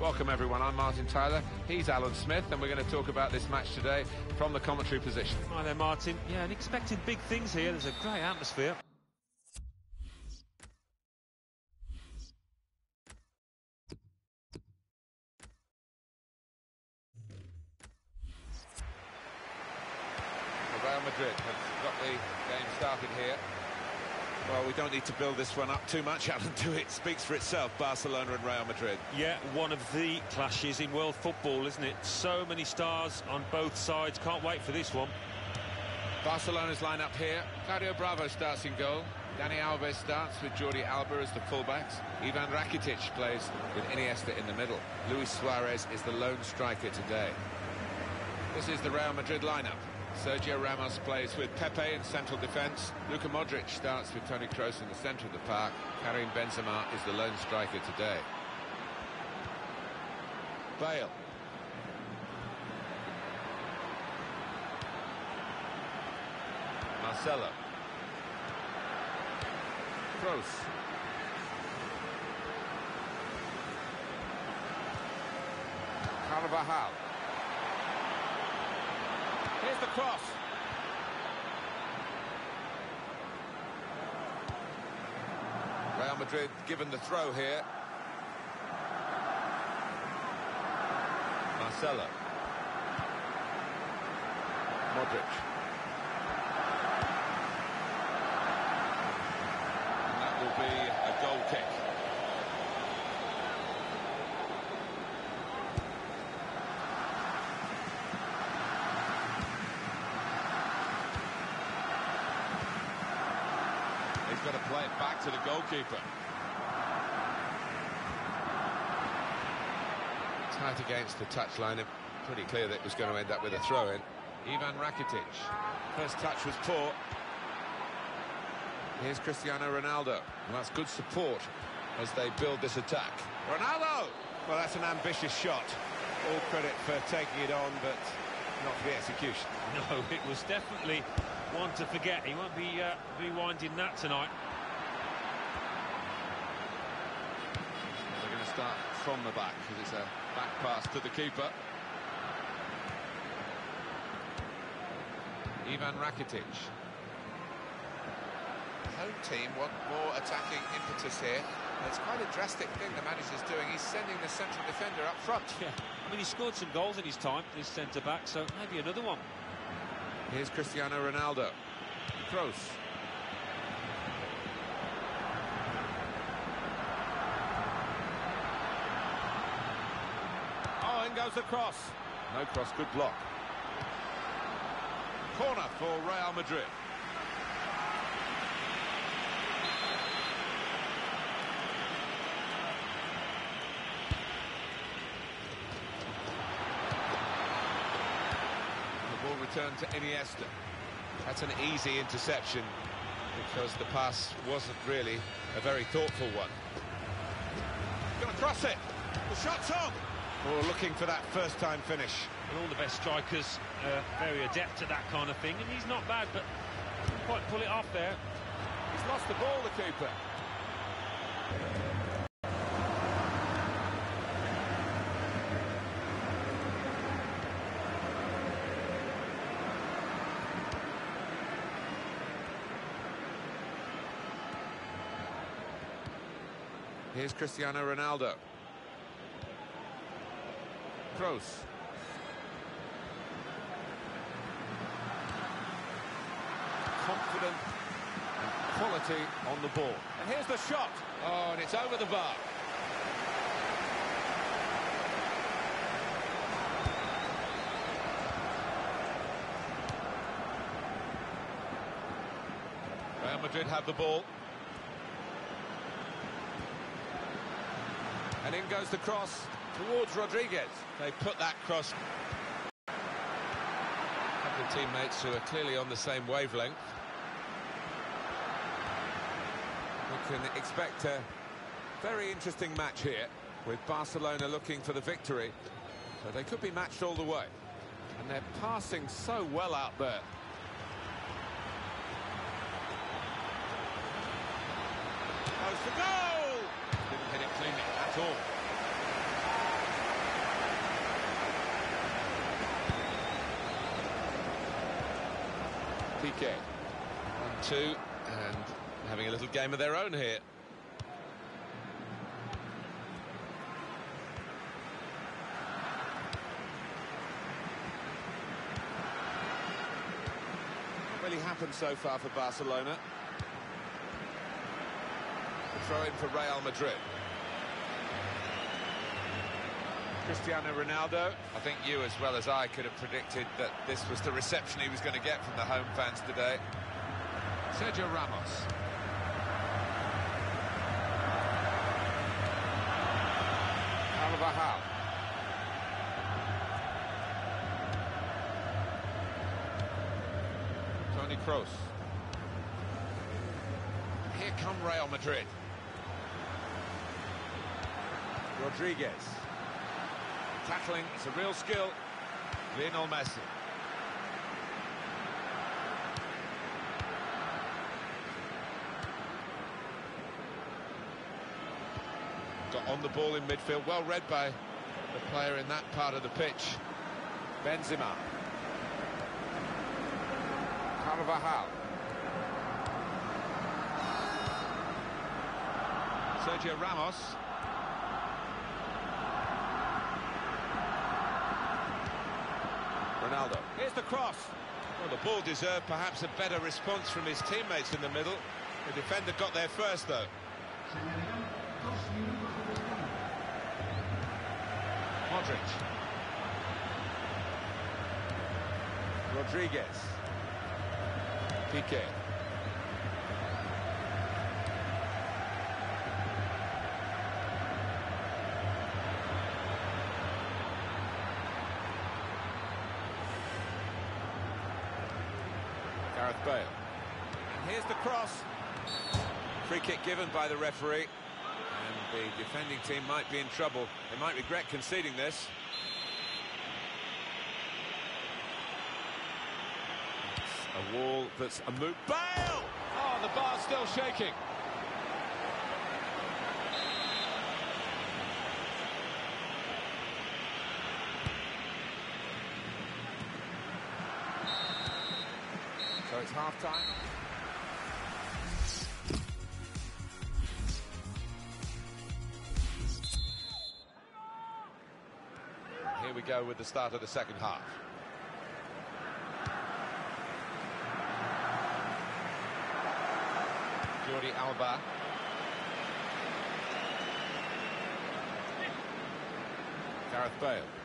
Welcome everyone, I'm Martin Tyler, he's Alan Smith and we're going to talk about this match today from the commentary position. Hi there Martin, yeah and expecting big things here, there's a great atmosphere. Real Madrid have got the game started here. Well, we don't need to build this one up too much, Alan, do it? Speaks for itself, Barcelona and Real Madrid. Yeah, one of the clashes in world football, isn't it? So many stars on both sides, can't wait for this one. Barcelona's line-up here. Claudio Bravo starts in goal. Dani Alves starts with Jordi Alba as the fullbacks. Ivan Rakitic plays with Iniesta in the middle. Luis Suarez is the lone striker today. This is the Real Madrid lineup. Sergio Ramos plays with Pepe in central defence. Luka Modric starts with Toni Kroos in the centre of the park. Karim Benzema is the lone striker today. Bale. Marcelo. Kroos. Carvajal. Cross. Real Madrid given the throw here. Marcelo. Modric. And that will be a goal kick. Play it back to the goalkeeper. Tight against the touchline. It pretty clear that it was going to end up with a throw-in. Ivan Rakitic. First touch was poor. Here's Cristiano Ronaldo. And that's good support as they build this attack. Ronaldo! Well, that's an ambitious shot. All credit for taking it on, but not for the execution. No, it was definitely one to forget. He won't be uh, rewinding that tonight. They're going to start from the back because it's a back pass to the keeper. Ivan Rakitic. The home team want more attacking impetus here. It's quite a drastic thing the manager's doing. He's sending the central defender up front. Yeah, I mean, he scored some goals in his time, this centre-back, so maybe another one. Here's Cristiano Ronaldo. Kroos. Oh, in the cross. No cross, good block. Corner for Real Madrid. The ball returned to Iniesta. That's an easy interception because the pass wasn't really a very thoughtful one. Gonna cross it. The shot's on. Oh, looking for that first-time finish. And all the best strikers uh, very adept at that kind of thing, and he's not bad, but couldn't quite pull it off there. He's lost the ball, the keeper. Here's Cristiano Ronaldo. Kroos. Confident and quality on the ball. And here's the shot. Oh, and it's over the bar. Real Madrid have the ball. And in goes the cross towards Rodriguez. They put that cross. A couple of teammates who are clearly on the same wavelength. We can expect a very interesting match here with Barcelona looking for the victory. So they could be matched all the way. And they're passing so well out there. Goes for goal! Didn't hit it cleanly at all. Piqué. One, two, and having a little game of their own here. Really happened so far for Barcelona. Throw in for Real Madrid. Cristiano Ronaldo. I think you, as well as I, could have predicted that this was the reception he was going to get from the home fans today. Sergio Ramos. Carvajal. Toni Kroos. Here come Real Madrid. Rodriguez. Tackling is a real skill. Lionel Messi. Got on the ball in midfield, well read by the player in that part of the pitch. Benzema. Carvajal. Sergio Ramos. Ronaldo. Here's the cross. Well, the ball deserved perhaps a better response from his teammates in the middle. The defender got there first, though. Modric. Rodriguez. Piqué. Bale. And here's the cross. Free kick given by the referee. And the defending team might be in trouble. They might regret conceding this. It's a wall that's a moot. Bale! Oh, the bar's still shaking. It's half time. Here we go with the start of the second half. Jordi Alba. Gareth Bale.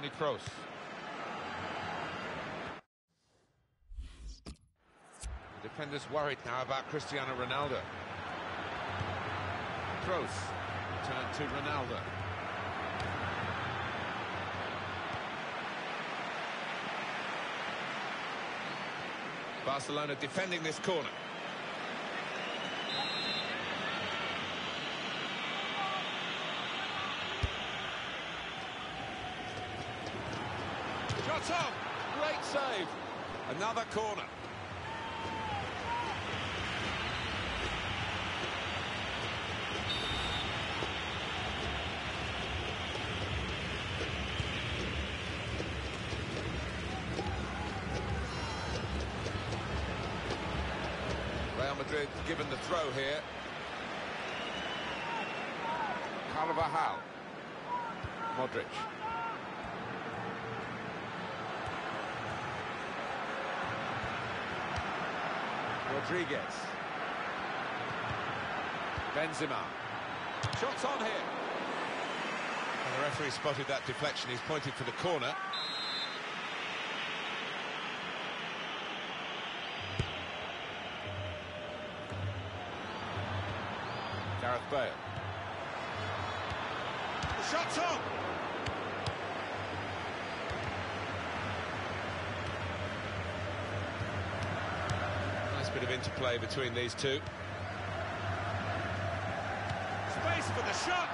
Toni Kroos. The defenders worried now about Cristiano Ronaldo. Kroos. turned to Ronaldo. Barcelona defending this corner. Shot! Great save. Another corner. Real Madrid given the throw here. Carvajal. Modric. Rodriguez. Benzema. Shots on here. And the referee spotted that deflection. He's pointed for the corner. Gareth Bale. The shot's on! Nice bit of interplay between these two. Space for the shot!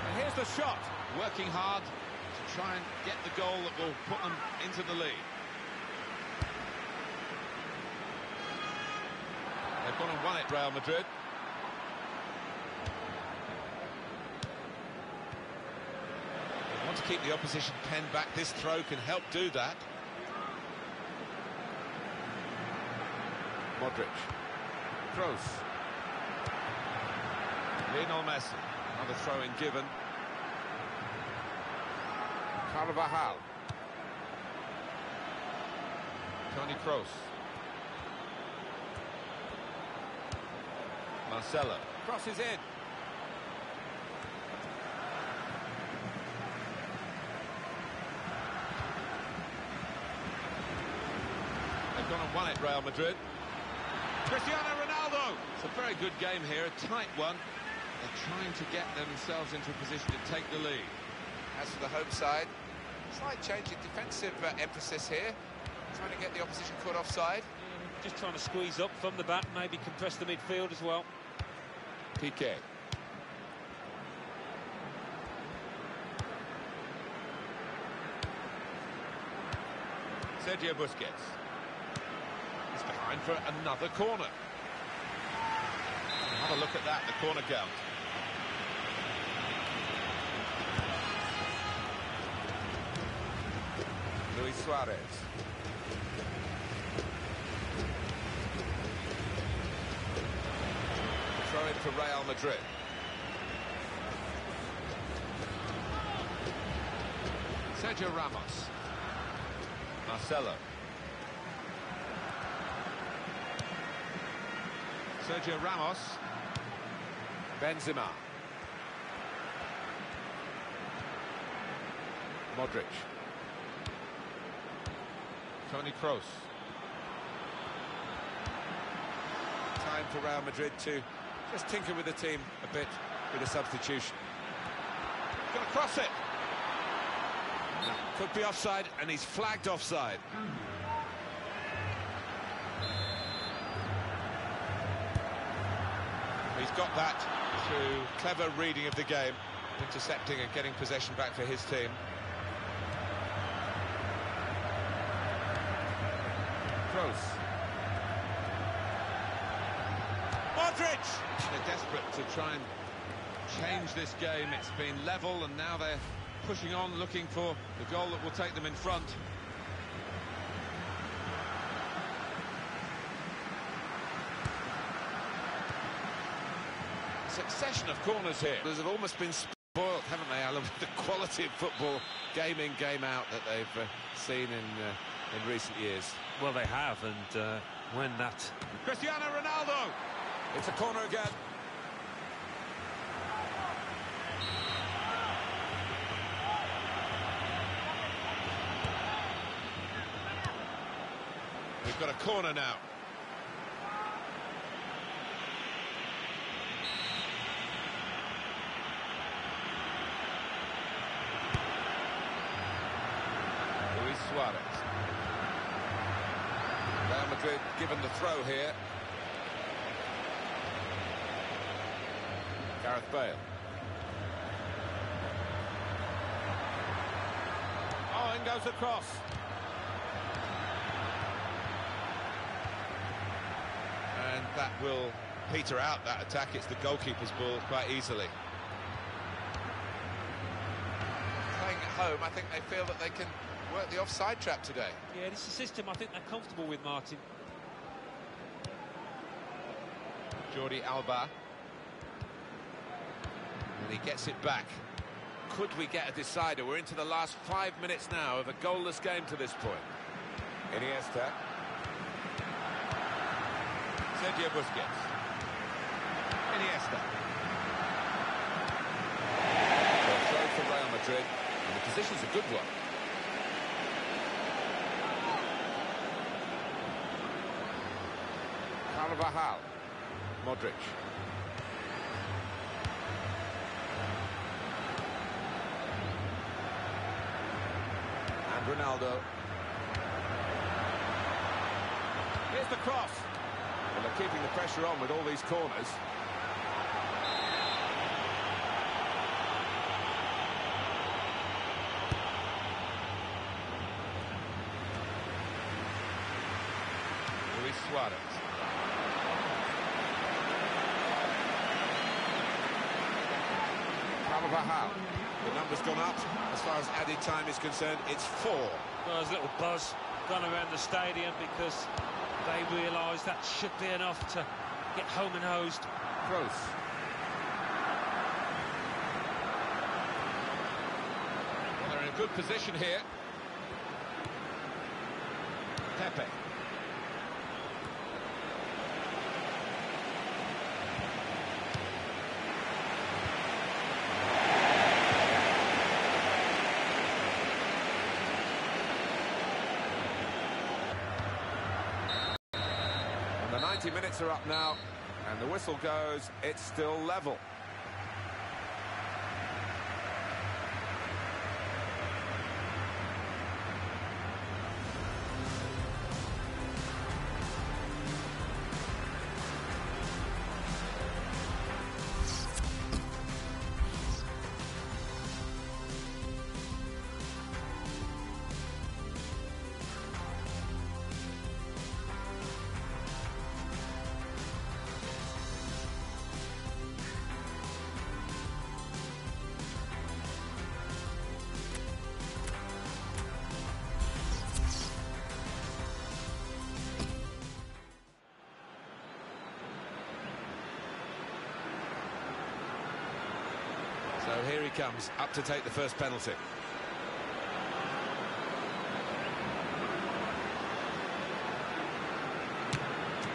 And here's the shot. Working hard to try and get the goal that will put them into the lead. They've They've gone and won it, Real Madrid. They want to keep the opposition pen back. This throw can help do that. Modric. Kroos. Lionel Messi. Another throw-in given. Carvajal. Toni Kroos. Marcelo. Crosses in. They've gone and won it, Real Madrid. Cristiano Ronaldo. It's a very good game here, a tight one. They're trying to get themselves into a position to take the lead. As for the home side, slight change in defensive uh, emphasis here. Trying to get the opposition caught offside. Yeah, just trying to squeeze up from the back, maybe compress the midfield as well. Piqué. Sergio Busquets. He's for another corner. Have a look at that, the corner count. Luis Suarez. Throw in for Real Madrid. Sergio Ramos. Marcelo. Sergio Ramos. Benzema. Modric. Toni Kroos. Time for Real Madrid to just tinker with the team a bit with a substitution. Gonna cross it. Could be offside, and he's flagged offside. Got that through clever reading of the game, intercepting and getting possession back for his team. Kroos. Modric! They're desperate to try and change this game. It's been level, and now they're pushing on, looking for the goal that will take them in front. Succession of corners here. They've almost been spoiled, haven't they, Alan, with the quality of football, game in, game out, that they've uh, seen in uh, in recent years. Well, they have, and uh, when that... Cristiano Ronaldo! It's a corner again. We've got a corner now. Luis Suarez. Real Madrid given the throw here. Gareth Bale. Oh, in goes the cross. And that will peter out that attack. It's the goalkeeper's ball quite easily. Playing at home, I think they feel that they can work the offside trap today. Yeah, this is a system I think they're comfortable with, Martin. Jordi Alba. And he gets it back. Could we get a decider? We're into the last five minutes now of a goalless game to this point. Iniesta. Sergio Busquets. Iniesta. So for Real Madrid, and the position's a good one. Carvajal. Modric. And Ronaldo. Here's the cross. They're keeping the pressure on with all these corners. Luis Suarez. Carvajal. The number's gone up. As far as added time is concerned, it's four. Well, there's a little buzz gone around the stadium because they realise that should be enough to get home and hosed. Close. Well, they're in a good position here. Pepe. 90 minutes are up now, and the whistle goes, it's still level. Comes, up to take the first penalty.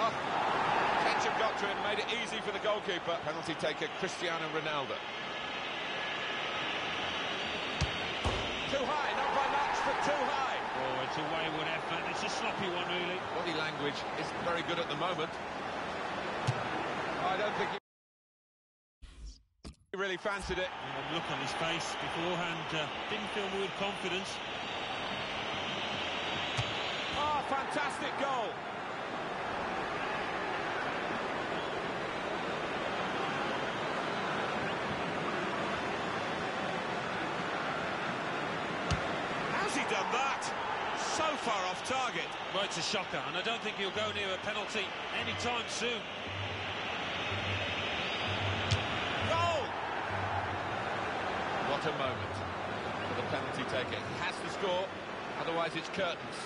Oh, tension got to him, made it easy for the goalkeeper. Penalty taker Cristiano Ronaldo. Too high, not by much, but too high. Oh, it's a wayward effort. It's a sloppy one, really. Body language isn't very good at the moment. I don't think he really fancied it. And look on his face beforehand uh, didn't feel with confidence. Oh, fantastic goal. How's he done that? So far off target. Well, it's a shocker, and I don't think he'll go near a penalty anytime soon. What a moment for the penalty taker. He has to score, otherwise it's curtains.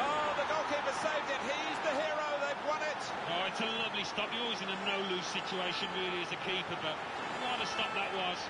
Oh, the goalkeeper saved it. He's the hero. They've won it. Oh, it's a lovely stop. You're always in a no-lose situation, really, as a keeper, but what a stop that was.